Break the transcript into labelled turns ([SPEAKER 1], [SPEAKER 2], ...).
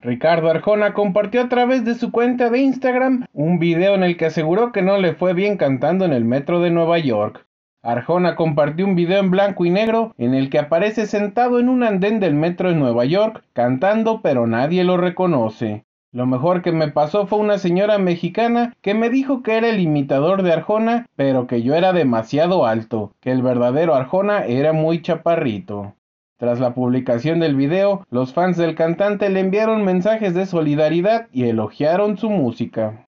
[SPEAKER 1] Ricardo Arjona compartió a través de su cuenta de Instagram un video en el que aseguró que no le fue bien cantando en el metro de Nueva York. Arjona compartió un video en blanco y negro en el que aparece sentado en un andén del metro de Nueva York cantando pero nadie lo reconoce. Lo mejor que me pasó fue una señora mexicana que me dijo que era el imitador de Arjona, pero que yo era demasiado alto, que el verdadero Arjona era muy chaparrito. Tras la publicación del video, los fans del cantante le enviaron mensajes de solidaridad y elogiaron su música.